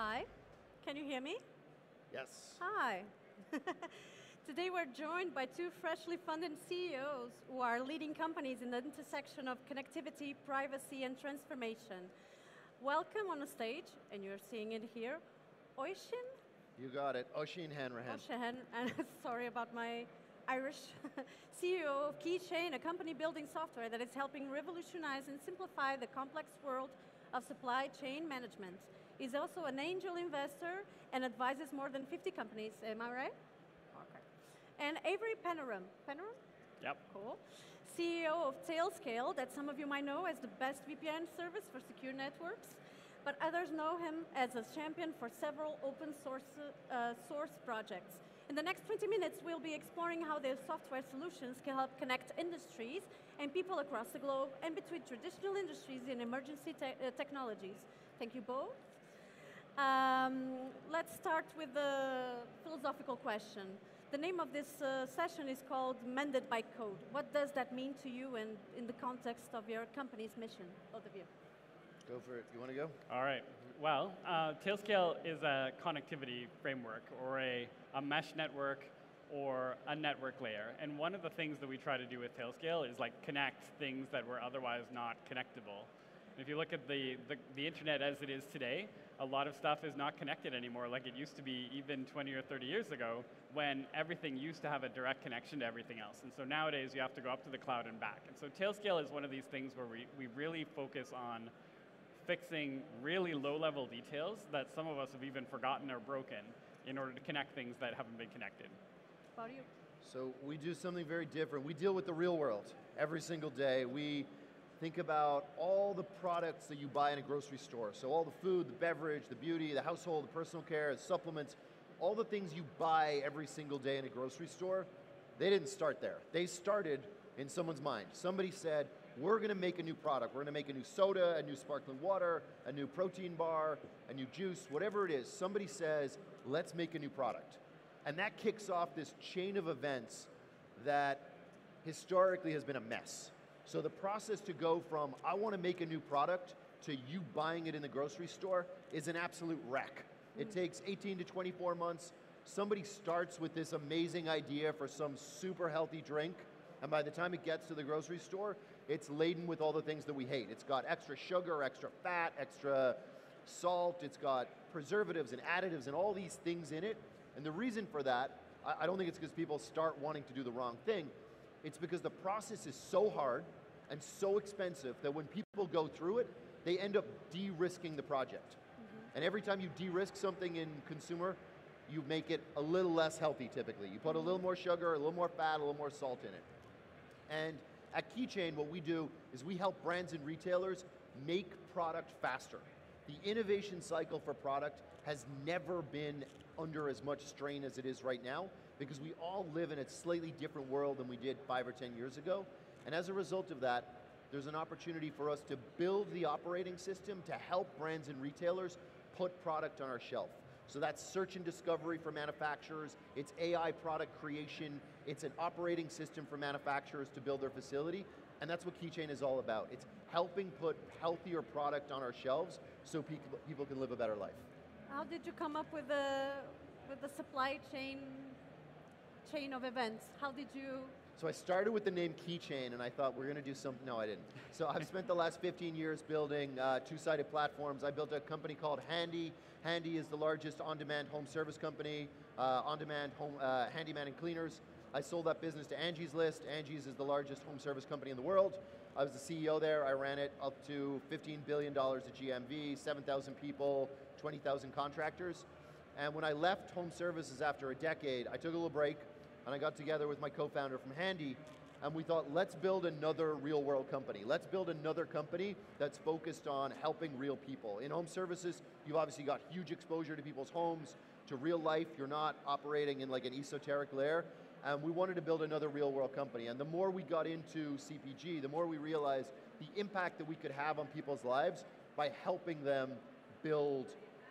Hi, can you hear me? Yes. Hi. Today we're joined by two freshly funded CEOs who are leading companies in the intersection of connectivity, privacy, and transformation. Welcome on the stage, and you're seeing it here, Oisin? You got it, Oisin Hanrahan. Oisin, and sorry about my Irish, CEO of Keychain, a company building software that is helping revolutionize and simplify the complex world of supply chain management. He's also an angel investor and advises more than 50 companies, am I right? Okay. And Avery Pennarun, Pennarun? Yep. Cool. CEO of Tailscale, that some of you might know as the best VPN service for secure networks, but others know him as a champion for several open source, uh, source projects. In the next 20 minutes, we'll be exploring how their software solutions can help connect industries and people across the globe and between traditional industries and emergency te uh, technologies. Thank you both. Um, let's start with the philosophical question. The name of this uh, session is called Mended by Code. What does that mean to you and in the context of your company's mission, both of you? Go for it. You want to go? All right. Well, uh, Tailscale is a connectivity framework or a, a mesh network or a network layer. And one of the things that we try to do with Tailscale is like connect things that were otherwise not connectable. If you look at the, the, the, internet as it is today, a lot of stuff is not connected anymore like it used to be even 20 or 30 years ago when everything used to have a direct connection to everything else. And so nowadays you have to go up to the cloud and back. And so Tailscale is one of these things where we, we really focus on fixing really low-level details that some of us have even forgotten or broken in order to connect things that haven't been connected. How about you? So we do something very different. We deal with the real world every single day. We think about all the products that you buy in a grocery store. So all the food, the beverage, the beauty, the household, the personal care, the supplements, all the things you buy every single day in a grocery store, they didn't start there. They started in someone's mind. Somebody said, we're going to make a new product. We're going to make a new soda, a new sparkling water, a new protein bar, a new juice, whatever it is. Somebody says, let's make a new product. And that kicks off this chain of events that historically has been a mess. So the process to go from, I want to make a new product, to you buying it in the grocery store is an absolute wreck. It hmm. takes 18 to 24 months. Somebody starts with this amazing idea for some super healthy drink, and by the time it gets to the grocery store, it's laden with all the things that we hate. It's got extra sugar, extra fat, extra salt, it's got preservatives and additives and all these things in it. And the reason for that, I don't think it's because people start wanting to do the wrong thing. It's because the process is so hard and so expensive that when people go through it, they end up de-risking the project. Mm -hmm. And every time you de-risk something in consumer, you make it a little less healthy typically. You put a little more sugar, a little more fat, a little more salt in it. And at Keychain, what we do is we help brands and retailers make product faster. The innovation cycle for product has never been under as much strain as it is right now because we all live in a slightly different world than we did five or 10 years ago. And as a result of that, there's an opportunity for us to build the operating system to help brands and retailers put product on our shelf. So that's search and discovery for manufacturers, it's AI product creation, it's an operating system for manufacturers to build their facility, and that's what Keychain is all about. It's helping put healthier product on our shelves so people, people can live a better life. How did you come up with the, with the supply chain, chain of events? How did you so I started with the name Keychain and I thought we're going to do something, no I didn't. So I've spent the last 15 years building uh, two-sided platforms. I built a company called Handy. Handy is the largest on-demand home service company, uh, on-demand home uh, handyman and cleaners. I sold that business to Angie's List. Angie's is the largest home service company in the world. I was the CEO there. I ran it up to $15 billion of GMV, 7,000 people, 20,000 contractors. And when I left home services after a decade, I took a little break and I got together with my co-founder from Handy, and we thought, let's build another real world company. Let's build another company that's focused on helping real people. In home services, you've obviously got huge exposure to people's homes, to real life, you're not operating in like an esoteric layer, and we wanted to build another real world company. And the more we got into CPG, the more we realized the impact that we could have on people's lives by helping them build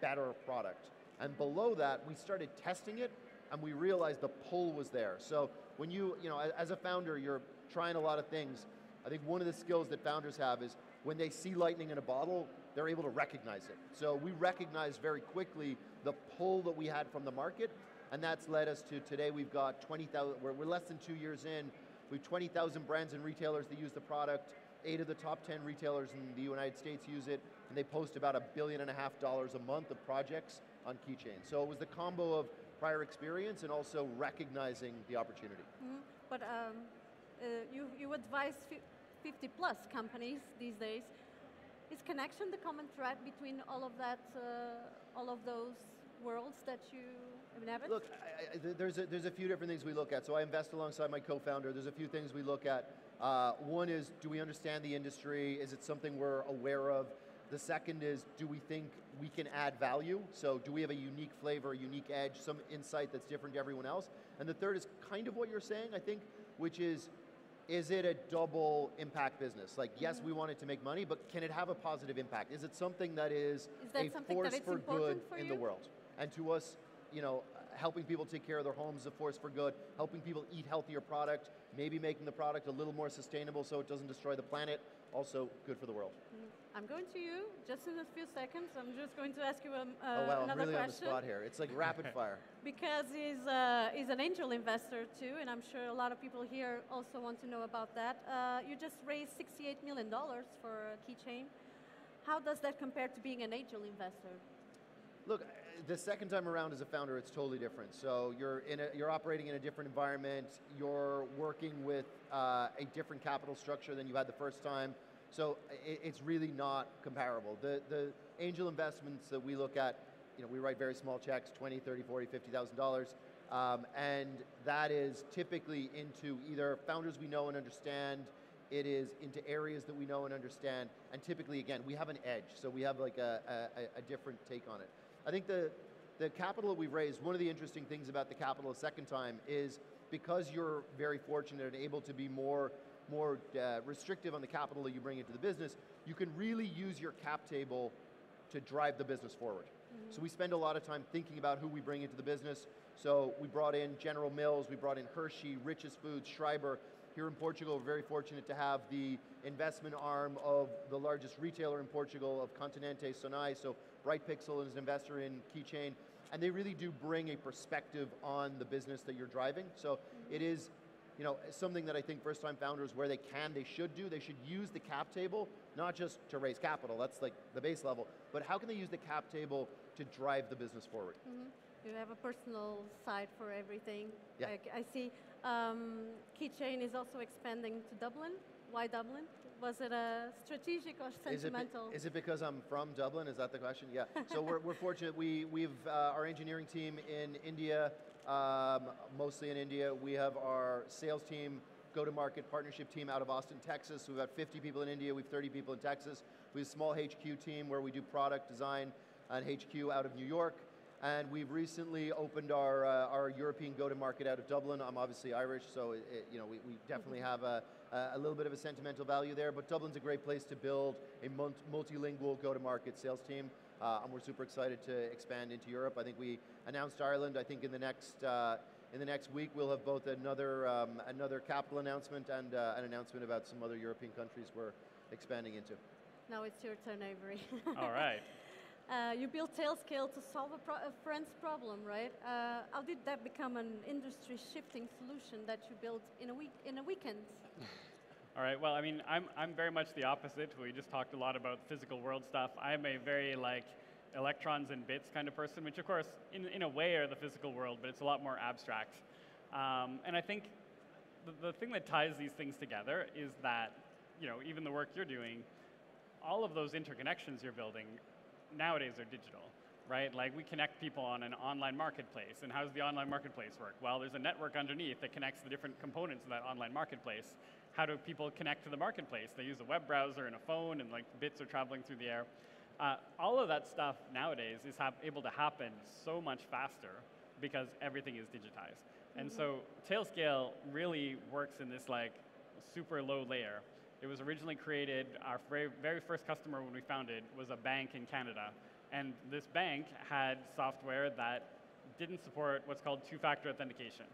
better product. And below that, we started testing it and we realized the pull was there. So when you, you know, as a founder, you're trying a lot of things. I think one of the skills that founders have is when they see lightning in a bottle, they're able to recognize it. So we recognize very quickly the pull that we had from the market, and that's led us to today we've got 20,000, we're, we're less than two years in, we have 20,000 brands and retailers that use the product, eight of the top 10 retailers in the United States use it, and they post about a billion and a half dollars a month of projects on Keychain. So it was the combo of prior experience and also recognizing the opportunity. Mm -hmm. But um, uh, you, you advise 50 plus companies these days. Is connection the common thread between all of that, uh, all of those worlds that you inhabit? Look, I, I, there's, a, there's a few different things we look at. So I invest alongside my co-founder. There's a few things we look at. Uh, one is, do we understand the industry? Is it something we're aware of? The second is, do we think we can add value? So do we have a unique flavor, a unique edge, some insight that's different to everyone else? And the third is kind of what you're saying, I think, which is, is it a double impact business? Like, yes, mm-hmm. we want it to make money, but can it have a positive impact? Is it something that is, is that a force for good for in the world? And to us, you know, helping people take care of their homes is a force for good, helping people eat healthier product, maybe making the product a little more sustainable so it doesn't destroy the planet, also good for the world. I'm going to you just in a few seconds. I'm just going to ask you um, uh, oh, wow, another I'm really question. on the spot here. It's like rapid fire. Because he's, uh, he's an angel investor too, and I'm sure a lot of people here also want to know about that. Uh, you just raised $68 million for Keychain. How does that compare to being an angel investor? Look, the second time around as a founder, it's totally different. So you're in a, you're operating in a different environment. You're working with uh, a different capital structure than you had the first time. So it, it's really not comparable. The, the angel investments that we look at, you know, we write very small checks, 20, 30, 40, $50,000. Um, and that is typically into either founders we know and understand, it is into areas that we know and understand, and typically, again, we have an edge, so we have like a, a, a different take on it. I think the, the capital that we've raised, one of the interesting things about the capital a second time is because you're very fortunate and able to be more more uh, restrictive on the capital that you bring into the business, you can really use your cap table to drive the business forward. Mm -hmm. So we spend a lot of time thinking about who we bring into the business. So we brought in General Mills, we brought in Hershey, Rich's Foods, Schreiber. Here in Portugal, we're very fortunate to have the investment arm of the largest retailer in Portugal of Continente Sonae. So Brightpixel is an investor in Keychain. And they really do bring a perspective on the business that you're driving. So it is you know, something that I think first-time founders, where they can, they should do. They should use the cap table, not just to raise capital, that's like the base level, but how can they use the cap table to drive the business forward? Mm -hmm. You have a personal side for everything. Yeah. I, I see um, Keychain is also expanding to Dublin. Why Dublin? Was it a strategic or sentimental? Is it, is it because I'm from Dublin? Is that the question? Yeah. so we're, we're fortunate. We, we've, uh, our engineering team in India, um, mostly in India. We have our sales team, go-to-market partnership team out of Austin, Texas. We've got 50 people in India, we have 30 people in Texas. We have a small HQ team where we do product design and HQ out of New York. And we've recently opened our, uh, our European go-to-market out of Dublin. I'm obviously Irish, so it, it, you know, we, we definitely mm-hmm. have a, a little bit of a sentimental value there, but Dublin's a great place to build a multilingual go-to-market sales team. Uh, and we're super excited to expand into Europe. I think we announced Ireland. I think in the next uh, in the next week we'll have both another um, another capital announcement and uh, an announcement about some other European countries we're expanding into. Now it's your turn, Avery. All right. Uh, you built Tailscale to solve a, pro a friend's problem, right? Uh, how did that become an industry shifting solution that you built in a week in a weekend? All right, well, I mean, I'm, I'm very much the opposite. We just talked a lot about physical world stuff. I'm a very, like, electrons and bits kind of person, which of course, in, in a way are the physical world, but it's a lot more abstract. Um, and I think the, the thing that ties these things together is that, you know, even the work you're doing, all of those interconnections you're building nowadays are digital, right? Like we connect people on an online marketplace, and how does the online marketplace work? Well, there's a network underneath that connects the different components of that online marketplace how do people connect to the marketplace? They use a web browser and a phone, and like bits are traveling through the air. Uh, all of that stuff nowadays is able to happen so much faster because everything is digitized. Mm-hmm. And so Tailscale really works in this like super low layer. It was originally created, our very, very first customer when we founded was a bank in Canada. And this bank had software that didn't support what's called two-factor authentication,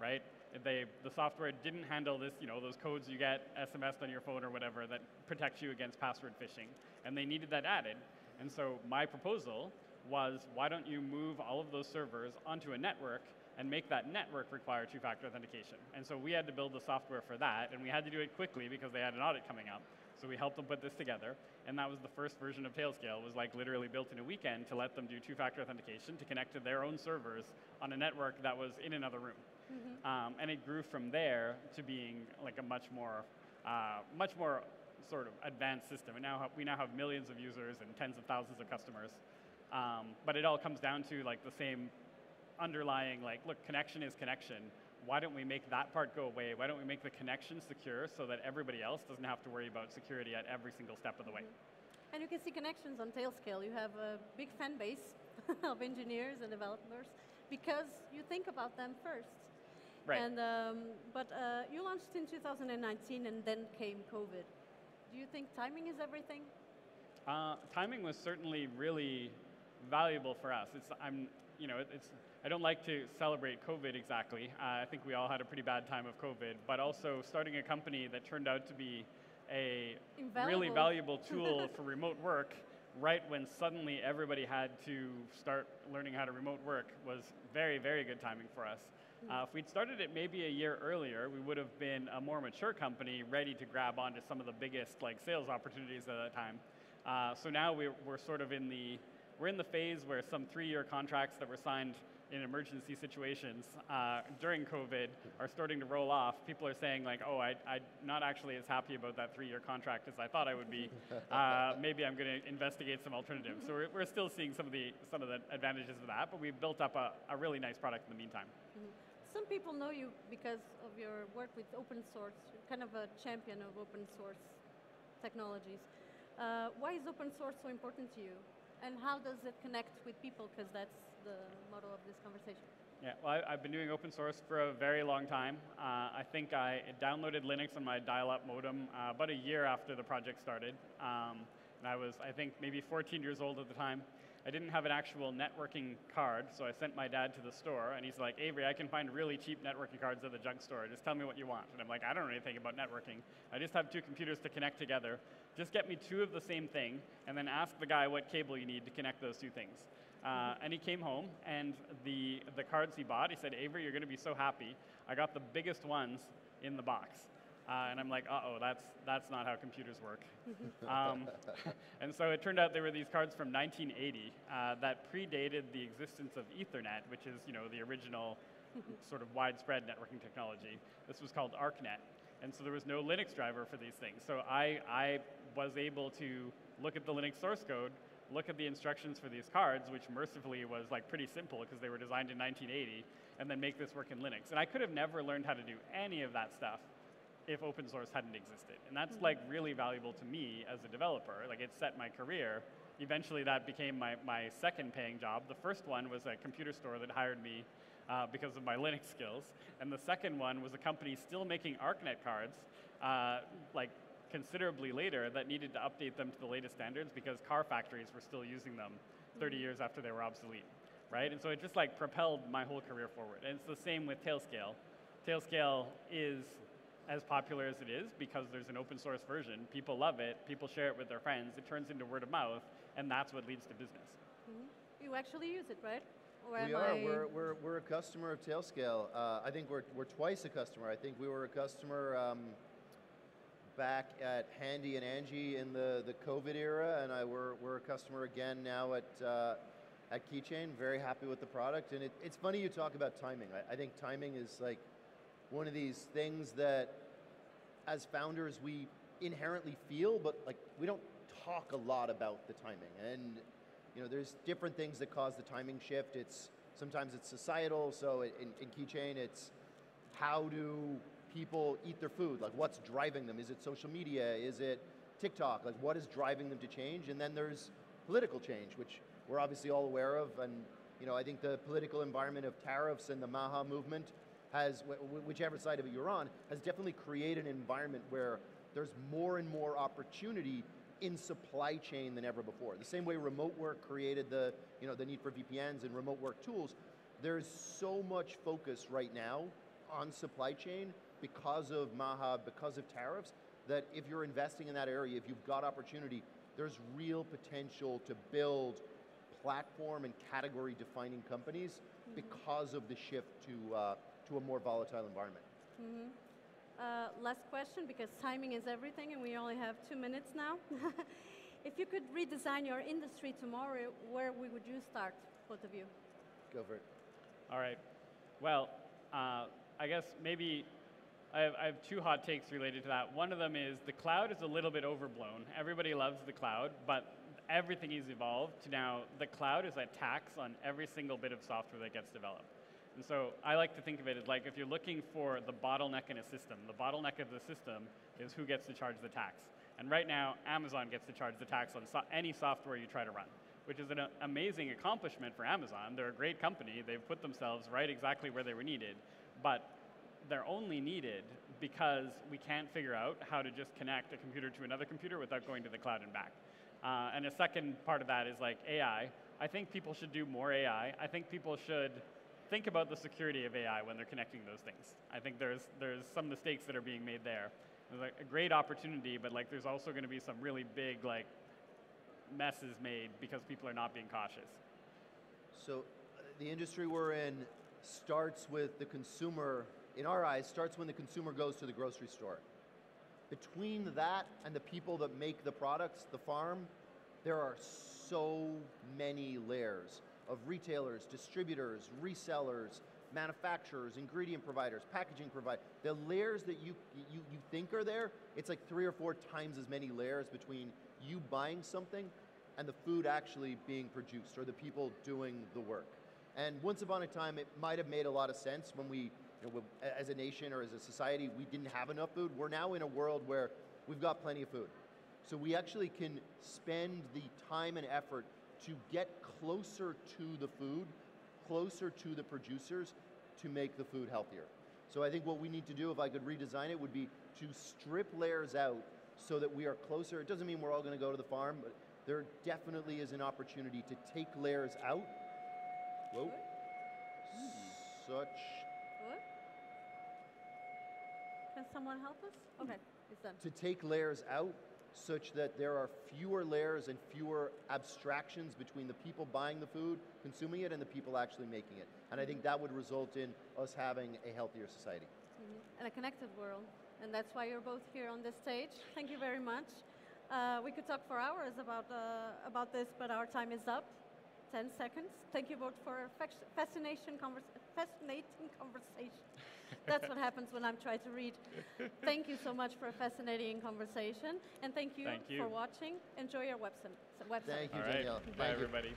right? they, the software didn't handle this, you know, those codes you get SMSed on your phone or whatever that protects you against password phishing, and they needed that added. And so my proposal was, why don't you move all of those servers onto a network and make that network require two-factor authentication. And so we had to build the software for that, and we had to do it quickly because they had an audit coming up. So we helped them put this together, and that was the first version of Tailscale. It was like literally built in a weekend to let them do two-factor authentication to connect to their own servers on a network that was in another room. Mm-hmm. Um, and it grew from there to being like a much more, uh, much more sort of advanced system. And now we now have millions of users and tens of thousands of customers. Um, but it all comes down to like the same underlying like, look, connection is connection. Why don't we make that part go away? Why don't we make the connection secure so that everybody else doesn't have to worry about security at every single step of the way? Mm-hmm. And you can see connections on Tailscale. You have a big fan base of engineers and developers because you think about them first. Right. And, um, but uh, you launched in 2019 and then came COVID. Do you think timing is everything? Uh, timing was certainly really valuable for us. It's, I'm, you know, it's, I don't like to celebrate COVID exactly. Uh, I think we all had a pretty bad time of COVID, but also starting a company that turned out to be a Invaluable. really valuable tool for remote work right when suddenly everybody had to start learning how to remote work was very, very good timing for us. Uh, if we'd started it maybe a year earlier, we would have been a more mature company ready to grab onto some of the biggest like sales opportunities at that time. Uh, so now we're, we're sort of in the, we're in the phase where some three-year contracts that were signed in emergency situations uh, during COVID are starting to roll off. People are saying like, oh, I, I'm not actually as happy about that three-year contract as I thought I would be. Uh, maybe I'm going to investigate some alternatives. So we're, we're, still seeing some of the some of the advantages of that, but we've built up a, a really nice product in the meantime. Mm-hmm. Some people know you because of your work with open source. You're kind of a champion of open source technologies. Uh, why is open source so important to you? And how does it connect with people? Because that's the model of this conversation. Yeah, well, I, have been doing open source for a very long time. Uh, I think I downloaded Linux on my dial-up modem uh, about a year after the project started. Um, and I was, I think, maybe 14 years old at the time. I didn't have an actual networking card, so I sent my dad to the store, and he's like, Avery, I can find really cheap networking cards at the junk store. Just tell me what you want. And I'm like, I don't know anything about networking. I just have two computers to connect together. Just get me two of the same thing, and then ask the guy what cable you need to connect those two things. Uh, and he came home, and the, the cards he bought, he said, Avery, you're going to be so happy. I got the biggest ones in the box. Uh, and I'm like, uh-oh, that's, that's not how computers work. um, and so it turned out there were these cards from 1980 uh, that predated the existence of Ethernet, which is you know, the original sort of widespread networking technology. This was called ARCnet. And so there was no Linux driver for these things. So I, I was able to look at the Linux source code, look at the instructions for these cards, which mercifully was like pretty simple because they were designed in 1980, and then make this work in Linux. And I could have never learned how to do any of that stuff if open source hadn't existed. And that's mm-hmm. like really valuable to me as a developer. Like it set my career. Eventually that became my, my second paying job. The first one was a computer store that hired me uh, because of my Linux skills. And the second one was a company still making ARCnet cards, uh, like considerably later, that needed to update them to the latest standards because car factories were still using them 30 mm-hmm. years after they were obsolete, right? And so it just like propelled my whole career forward. And it's the same with Tailscale. Tailscale is as popular as it is because there's an open source version. People love it, people share it with their friends, it turns into word of mouth, and that's what leads to business. Mm-hmm. You actually use it, right? Or we are. I... We're, we're, we're a customer of Tailscale. Uh, I think we're, we're twice a customer. I think we were a customer um, back at Handy and Angie in the, the COVID era, and I, we're, we're a customer again now at, uh, at Keychain. Very happy with the product. And it, it's funny you talk about timing. I, I think timing is like one of these things that as founders we inherently feel, but like we don't talk a lot about the timing. And you know, there's different things that cause the timing shift. It's sometimes it's societal. So in, in Keychain, it's how do people eat their food? Like what's driving them? Is it social media? Is it TikTok? Like what is driving them to change? And then there's political change, which we're obviously all aware of. And you know, I think the political environment of tariffs and the MAHA movement has, whichever side of it you're on, has definitely created an environment where there's more and more opportunity in supply chain than ever before. The same way remote work created the, you know, the need for VPNs and remote work tools, there's so much focus right now on supply chain because of MAHA, because of tariffs, that if you're investing in that area, if you've got opportunity, there's real potential to build platform and category defining companies because of the shift to, uh, to a more volatile environment. Uh, last question, because timing is everything and we only have two minutes now. if you could redesign your industry tomorrow, where would you start, both of you? Go for it. All right. Well, uh, I guess maybe I have, I have two hot takes related to that. One of them is the cloud is a little bit overblown. Everybody loves the cloud, but everything is evolved to now the cloud is a tax on every single bit of software that gets developed. And so I like to think of it as like if you're looking for the bottleneck in a system, the bottleneck of the system is who gets to charge the tax. And right now, Amazon gets to charge the tax on so- any software you try to run, which is an uh, amazing accomplishment for Amazon. They're a great company. They've put themselves right exactly where they were needed. But they're only needed because we can't figure out how to just connect a computer to another computer without going to the cloud and back. Uh, and a second part of that is like AI. I think people should do more AI. I think people should think about the security of AI when they're connecting those things. I think there's there's some mistakes that are being made there. There's like a great opportunity, but like there's also going to be some really big like messes made because people are not being cautious. So uh, the industry we're in starts with the consumer, in our eyes, starts when the consumer goes to the grocery store. Between that and the people that make the products, the farm, there are so many layers of retailers, distributors, resellers, manufacturers, ingredient providers, packaging providers. The layers that you, you, you think are there, it's like three or four times as many layers between you buying something and the food actually being produced or the people doing the work. And once upon a time, it might have made a lot of sense when we, you know, as a nation or as a society, we didn't have enough food. We're now in a world where we've got plenty of food. So we actually can spend the time and effort to get closer to the food, closer to the producers to make the food healthier. So I think what we need to do, if I could redesign it, would be to strip layers out so that we are closer. It doesn't mean we're all going to go to the farm, but there definitely is an opportunity to take layers out. Whoa. Such. Good. Can someone help us? Okay, it's done. To take layers out such that there are fewer layers and fewer abstractions between the people buying the food, consuming it, and the people actually making it. And I think that would result in us having a healthier society. and a connected world. And that's why you're both here on this stage. Thank you very much. Uh, we could talk for hours about, uh, about this, but our time is up. 10 seconds. Thank you both for a fascination convers- fascinating conversation. That's what happens when I'm trying to read. Thank you so much for a fascinating conversation. And thank you, Thank you. for watching. Enjoy your website. website. Thank you, All right. Danielle. Bye, Thank you. everybody.